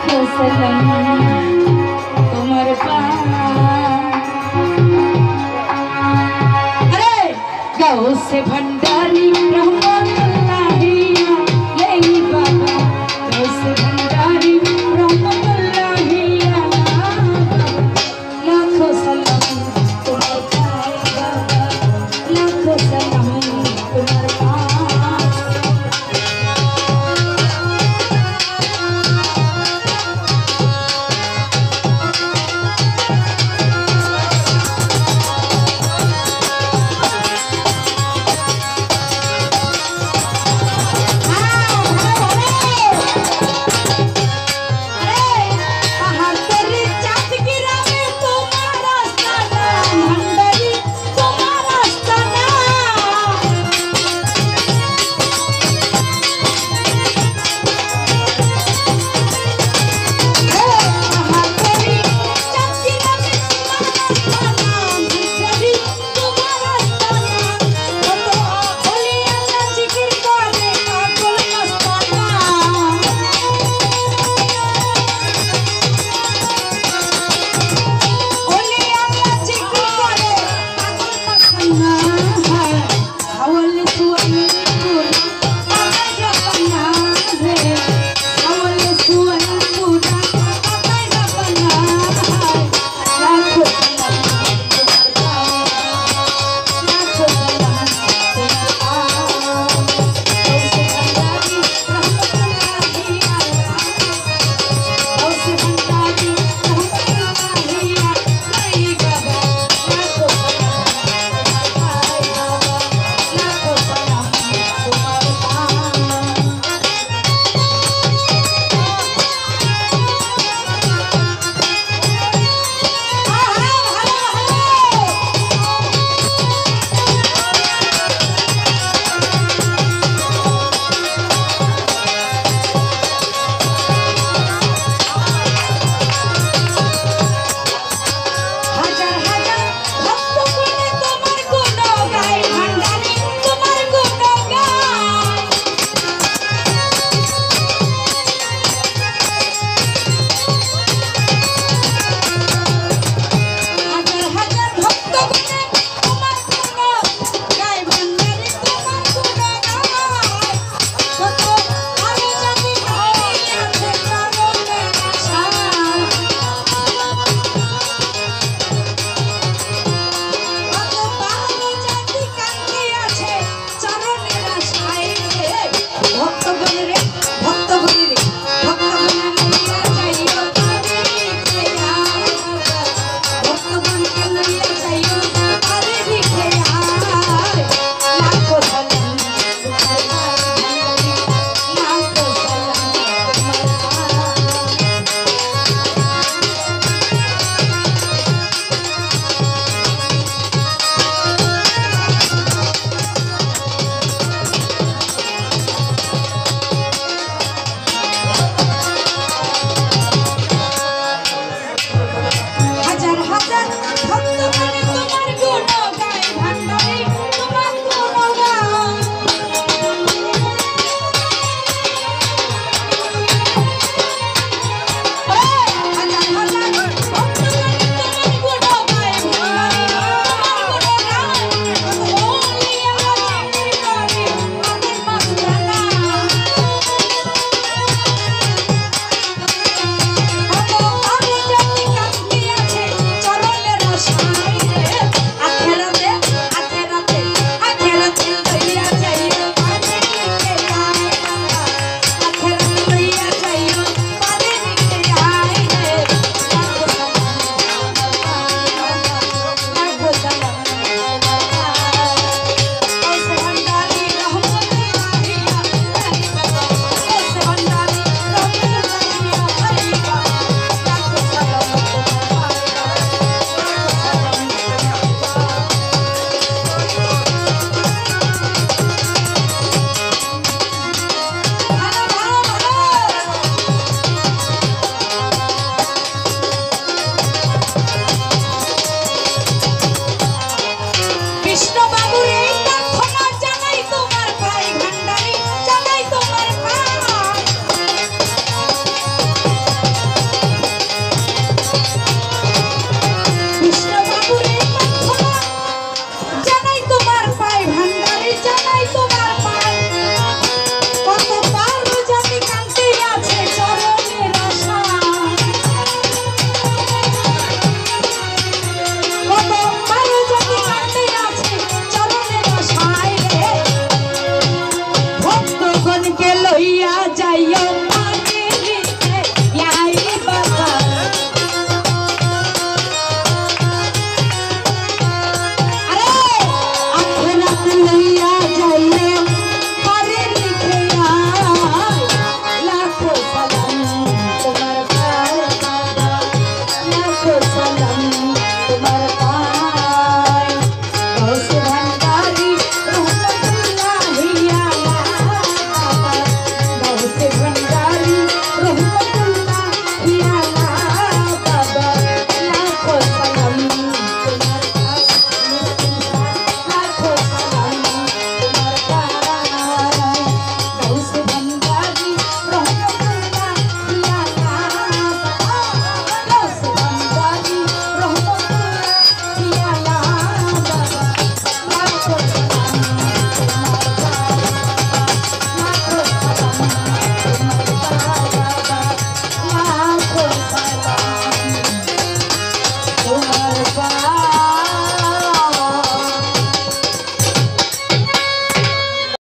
লাখো সালাম তোমার পা আরে গাও সে ভন্ডার।